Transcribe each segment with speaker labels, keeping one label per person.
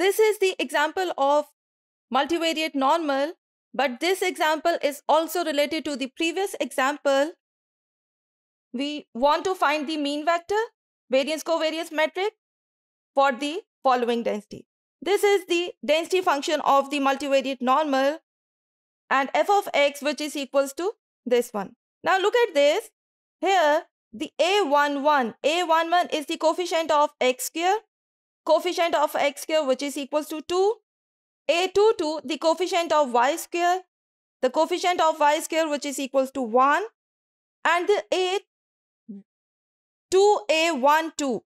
Speaker 1: this is the example of multivariate normal, but this example is also related to the previous example. We want to find the mean vector, variance covariance metric for the following density. This is the density function of the multivariate normal and f of x which is equals to this one. Now look at this. Here the a11, a11 is the coefficient of x square, coefficient of x square which is equals to 2. a22 the coefficient of y square, the coefficient of y square which is equals to 1 and the a 2a12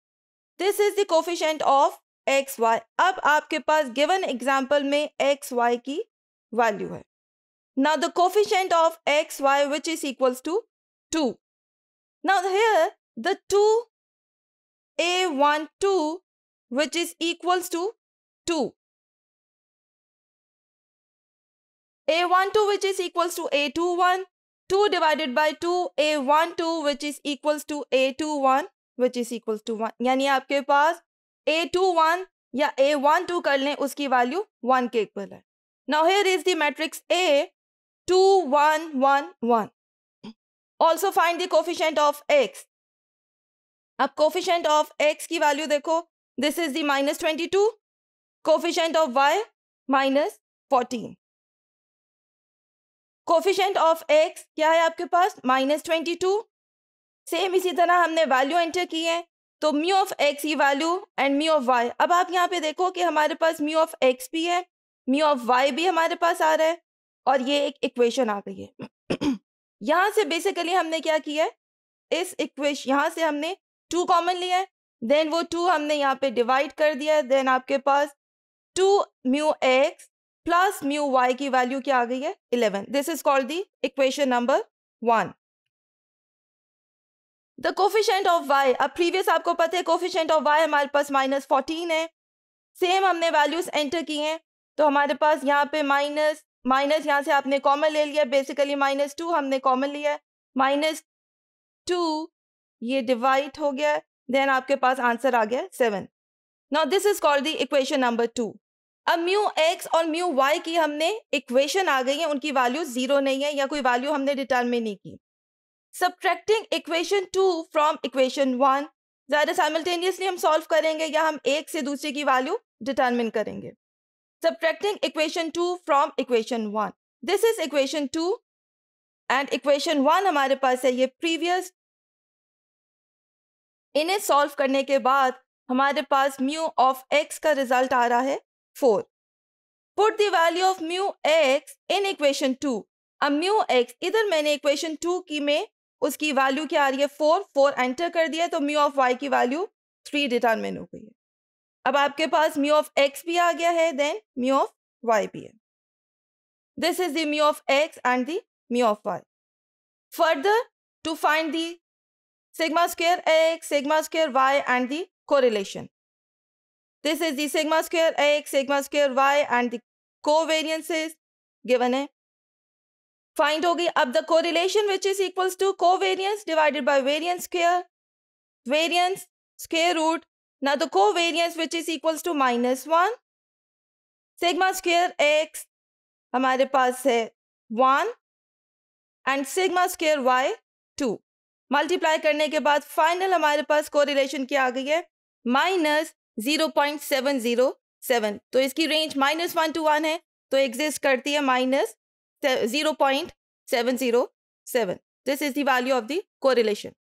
Speaker 1: this is the coefficient of X Y अब आपके पास given example में x Y की value है now the coefficient of x y which is equals to 2 now here the 2 a1 2 which is equals to 2 a1 2 which is equals to a2 1 2 divided by 2 a1 2 which is equals to a2 1 which is equals to 1 यानी आपके पास ए two one या ए one two कर लें, उसकी value one के equal है. Now here is the matrix A two one one one also find the coefficient of X अब coefficient of X की वैल्यू देखो. Is the minus twenty two coefficient of Y minus fourteen coefficient of X क्या है आपके पास? Minus twenty two same इसी तरह हमने वैल्यू एंटर की है तो म्यू ऑफ़ एक्स की value and mu of Y अब आप यहाँ पे देखो कि हमारे पास म्यू ऑफ़ एक्स भी है म्यू ऑफ़ वाई भी हमारे पास आ रहा है, और ये एक इक्वेशन आ गई है। यहाँ से बेसिकली हमने क्या किया है? इस इक्वेशन यहाँ से हमने टू कॉमन लिया है देन वो टू हमने यहाँ पे डिवाइड कर दिया। देन आपके पास two mu X plus mu Y की वैल्यू क्या आ गई है? Eleven this is called the equation number one the coefficient of Y अब प्रीवियस आपको पता है कोफिशेंट ऑफ़ वाई हमारे पास माइनस फोर्टीन है। सेम हमने वैल्यूज़ एंटर की हैं। तो हमारे पास यहाँ पे माइनस माइनस यहाँ से आपने कॉमन ले लिया। बेसिकली माइनस टू हमने कॉमन लिया है। माइनस टू ये डिवाइड हो गया देन आपके पास आंसर आ गया seven now this is called the equation number two अब म्यू एक्स और म्यू वाई की हमने इक्वेशन आ गई है, उनकी वैल्यू ज़ीरो नहीं है या कोई वैल्यू हमने डिटर्मिन नहीं की. Subtracting equation two from equation one ज़्यादा साइमल्टेनियसली हम सॉल्व करेंगे या हम एक से दूसरे की वैल्यू डिटर्मिन करेंगे. Subtracting equation two from equation one this is equation two and equation one हमारे पास है, ये प्रीवियस इन्हें सॉल्व करने के बाद हमारे पास म्यू ऑफ़ एक्स का रिज़ल्ट आ रहा है four put the value of mu X in equation two अब म्यू एक्स इधर मैंने इक्वेशन टू की में उसकी वैल्यू क्या आ रही है? फोर फोर एंटर कर दिया तो म्यू ऑफ़ वाई की वैल्यू थ्री डिटर्मिन हो गई है। अब आपके पास म्यू ऑफ़ एक्स भी आ गया है देन म्यू ऑफ़ वाई भी है। This is the mu of X and the mu of Y further to find the sigma square x, sigma square y and the correlation. This is the sigma square x, sigma square y and the covariances given है find होगी अब the correlation which is equals to covariance divided by variance square variance square root now the covariance which is equals to minus one sigma square X हमारे पास है one and sigma square Y two multiply करने के बाद final हमारे पास correlation क्या आ गई है minus zero point seven zero seven तो इसकी range minus one to one है तो एग्जिस्ट करती है minus 0.707. This is the value of the correlation.